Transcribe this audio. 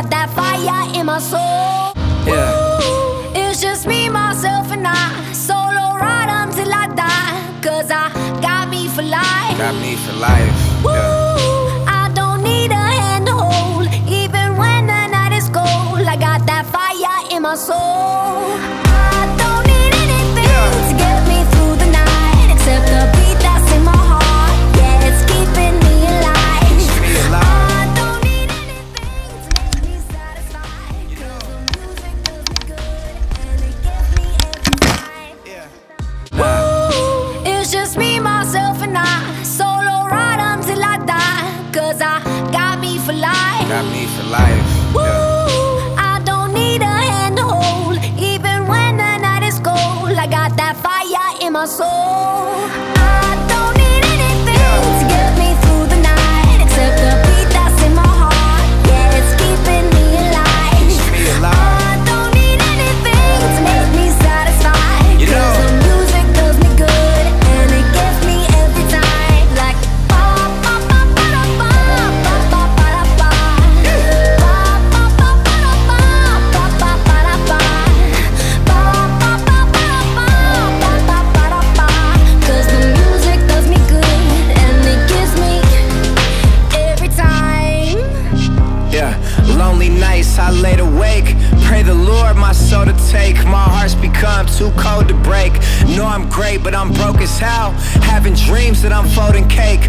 that fire in my soul. Yeah. Ooh, it's just me, myself, and I. Solo ride until I die. Cause I got me for life. Got me for life. Yeah. I don't need a hand to hold. Even when the night is cold, I got that fire in my soul. Life. Yeah. I don't need a hand to hold. Even when the night is cold, I got that fire in my soul. I Yeah, lonely nights I laid awake. Pray the Lord my soul to take. My heart's become too cold to break. Know I'm great, but I'm broke as hell. Having dreams that I'm folding cake.